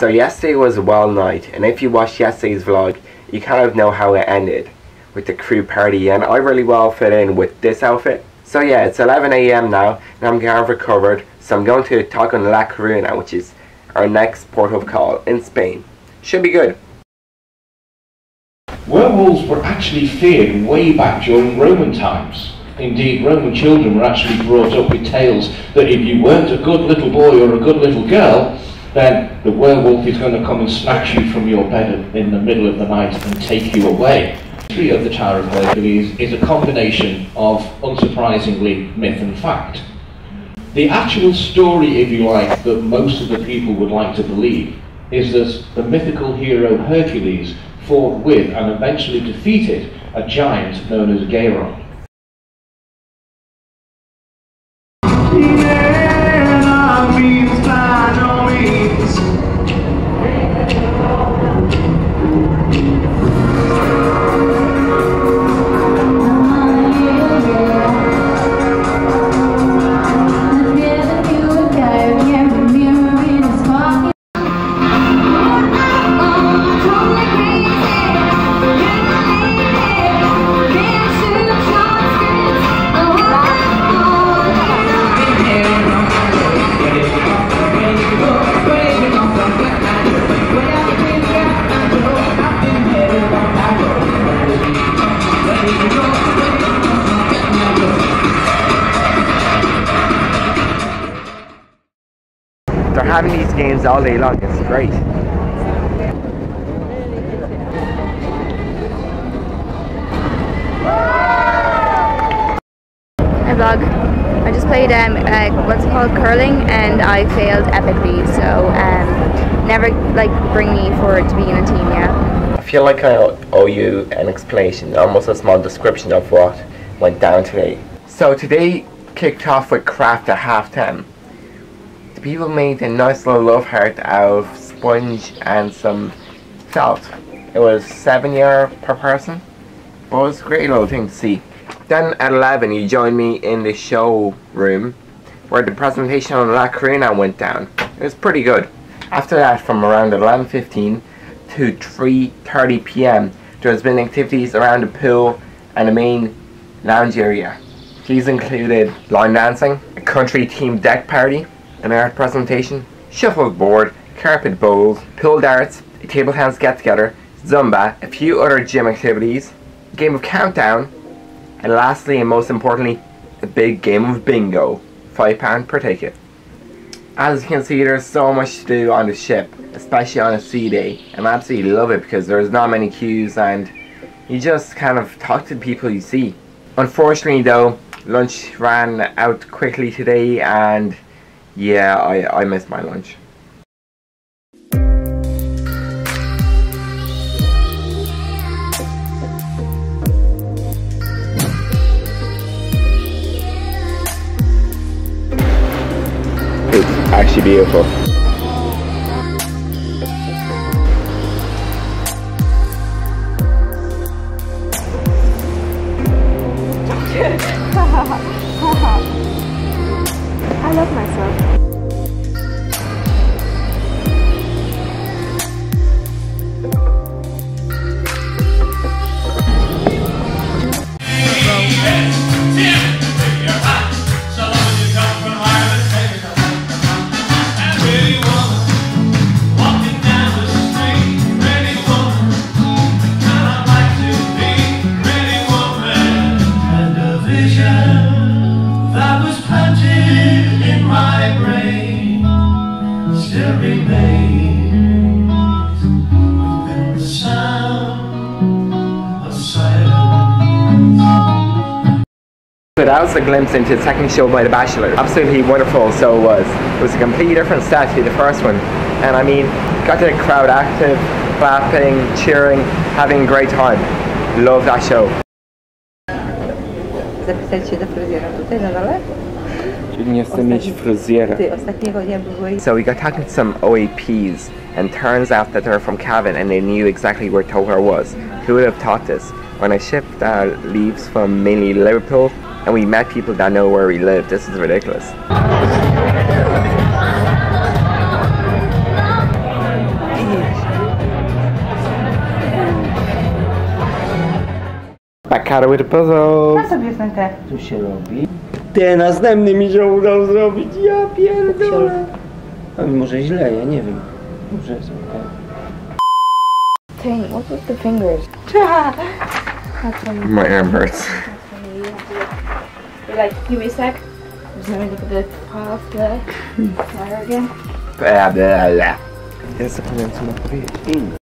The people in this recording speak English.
So yesterday was a wild night, and if you watched yesterday's vlog, you kind of know how it ended with the crew party, and I really well fit in with this outfit. So yeah, it's 11am now, and I'm kind of recovered, so I'm going to talk on La Coruña, which is our next port of call in Spain. Should be good. Werewolves were actually feared way back during Roman times. Indeed, Roman children were actually brought up with tales that if you weren't a good little boy or a good little girl, then the werewolf is going to come and snatch you from your bed in the middle of the night and take you away. The history of the Tower of Hercules is a combination of, unsurprisingly, myth and fact. The actual story, if you like, that most of the people would like to believe is that the mythical hero Hercules fought with and eventually defeated a giant known as Geryon. Having these games all day long, it's great. Hi vlog. I just played um uh, what's it called curling and I failed epically. So um never like bring me forward to be in a team. Yeah. I feel like I owe you an explanation, almost a small description of what went down today. So today kicked off with craft at half time. The people made a nice little love heart out of sponge and some felt. It was seven euro per person. But it was a great little thing to see. Then at 11 you joined me in the showroom where the presentation on La Coruña went down. It was pretty good. After that from around 11.15 to 3.30 pm there has been activities around the pool and the main lounge area. These included line dancing, a country themed deck party, an art presentation, shuffleboard, carpet bowls, pool darts, a table tennis get together, zumba, a few other gym activities, a game of countdown, and lastly and most importantly, a big game of bingo. £5 per ticket. As you can see there's so much to do on the ship, especially on a sea day, and I absolutely love it because there's not many queues and you just kind of talk to the people you see. Unfortunately though, lunch ran out quickly today and yeah, I, I missed my lunch. It's actually beautiful. So that was a glimpse into the second show by The Bachelor. Absolutely wonderful, so it was. It was a completely different set to the first one. And I mean, got the crowd active, clapping, cheering, having a great time. Love that show. Zapisać się do fryzjera tutaj na dole? Czyli nie chcę mieć fryzjera. Ty, ostatniego dnia byłeś... So we got talking to some OAPs, and turns out that they're from Cavan and they knew exactly where Toher was. Who would have thought this? When a ship that uh, leaves from mainly Liverpool, and we met people that know where we live. This is ridiculous. Makarły puzzle. Co sobie? Tu się robi. Ty, następny mi się udał zrobić, ja pierdolę. A może źle, ja nie wiem. Dobrze jest, what's with the fingers? My arm hurts. You're like, give me a sec. Just let me look at the pile of the hmm. fire again. Blah, blah, blah. Ja zapomniałem co mam powiedzieć. Inny.